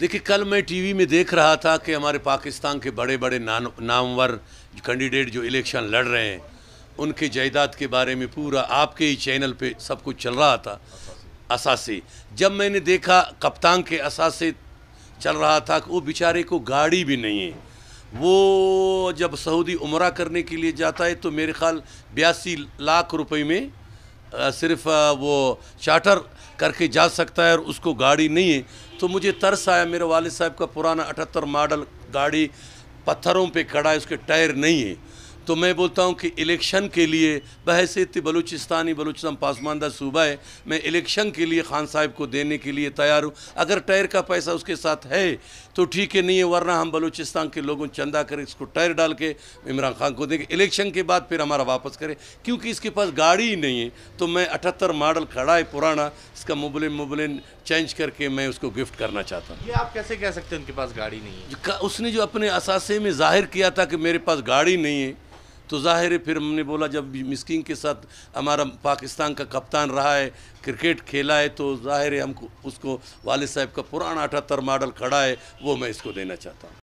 دیکھیں کل میں ٹی وی میں دیکھ رہا تھا کہ ہمارے پاکستان کے بڑے بڑے نامور کینڈیڈیٹ جو الیکشن لڑ رہے ہیں، ان کے جائیداد کے بارے میں پورا آپ کے ہی چینل پہ سب کچھ چل رہا تھا۔ اساسی۔ جب میں نے دیکھا کپتان کے اساسے چل رہا تھا کہ وہ بیچارے کو گاڑی بھی نہیں ہے۔ وہ جب سعودی عمرہ کرنے کے لیے جاتا ہے تو میرے خیال بیاسی لاکھ روپے میں صرف وہ چارٹر کر کے جا سکتا ہے اور اس کو گاڑی نہیں ہے۔ تو مجھے ترس آیا، میرے والد صاحب کا پرانا اٹھتر ماڈل گاڑی پتھروں پہ کھڑا ہے، اس کے ٹائر نہیں ہے تو میں بولتا ہوں کہ الیکشن کے لیے بحیثیت بلوچستانی بلوچستان پاسماندہ صوبہ ہے میں الیکشن کے لیے خان صاحب کو دینے کے لیے تیار ہوں۔ اگر ٹائر کا پیسہ اس کے ساتھ ہے تو ٹھیک ہے نہیں ہے ورنہ ہم بلوچستان کے لوگوں چندہ کریں اس کو ٹائر ڈال کے عمران خان کو دیں گے۔ الیکشن کے بعد پھر ہمارا واپس کریں۔ کیونکہ اس کے پاس گاڑی ہی نہیں ہے تو میں اٹھتر ماڈل کھڑا ہے پرانا اس کا مبلن مبلن چینج کر کے میں اس کو گفٹ کرنا چاہتا ہوں۔ یہ آپ کیسے کہہ سکتے ہیں ان کے پاس گاڑی نہیں ہے؟ اس نے جو اپنے اثاثے میں ظاہر کیا تھا کہ میرے پاس گاڑی نہیں ہے تو ظاہر ہے پھر ہم نے بولا جب مسکین کے ساتھ ہمارا پاکستان کا کپتان رہا ہے، کرکٹ کھیلا ہے، تو ظاہر ہے ہم کو اس کو والد صاحب کا پرانا اٹھہتر ماڈل کھڑا ہے، وہ میں اس کو دینا چاہتا ہوں۔